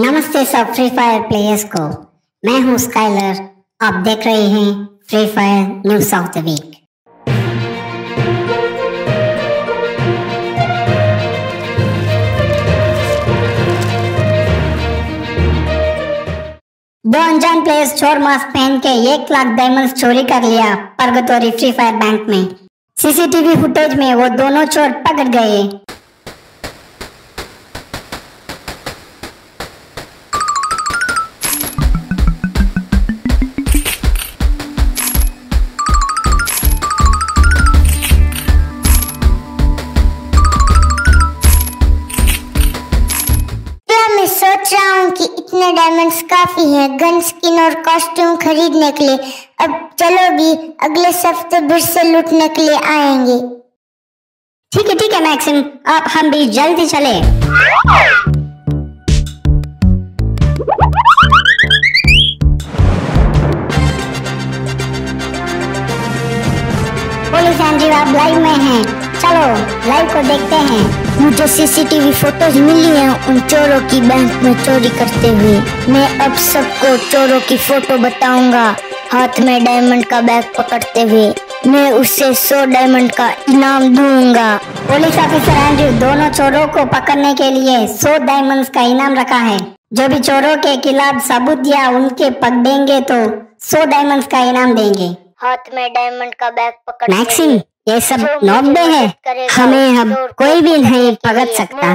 नमस्ते सब free fire players को। मैं हूँ स्काइलर आप देख रहे हैं free fire news of the week दो अनजान प्लेयर्स चोर मास्क पहन के एक लाख डायमंड्स चोरी कर लिया परगतौरी फ्री फायर बैंक में। सीसीटीवी फुटेज में वो दोनों चोर पकड़ गए। इतने डायमंड्स काफ़ी हैं गन स्किन और कॉस्ट्यूम खरीदने के लिए। अब चलो भी अगले हफ़्ते फिर से लूटने के लिए आएँगे। ठीक है ठीक है मैक्सिम अब हम भी जल्दी चले। पुलिस आप लाइव में हैं। चलो लाइव को देखते हैं। मुझे सीसीटीवी फ़ोटोज़ मिली हैं उन चोरों की बैंक में चोरी करते हुए। मैं अब सबको चोरों की फ़ोटो बताऊँगा। हाथ में डायमंड का बैग पकड़ते हुए। मैं उसे सौ डायमंड का इनाम दूँगा। पुलिस ऑफिसर एंड्रयू दोनों चोरों को पकड़ने के लिए 100 डायमंड का इनाम रखा है। जो भी चोरों के खिलाफ सबूत या उनके पकड़ेंगे तो 100 डायमंड का इनाम देंगे। हाथ में डायमंड का बैग पकड़ मैक्सिम ये सब नौबे है। हमें हम कोई भी नहीं पकड़ सकता।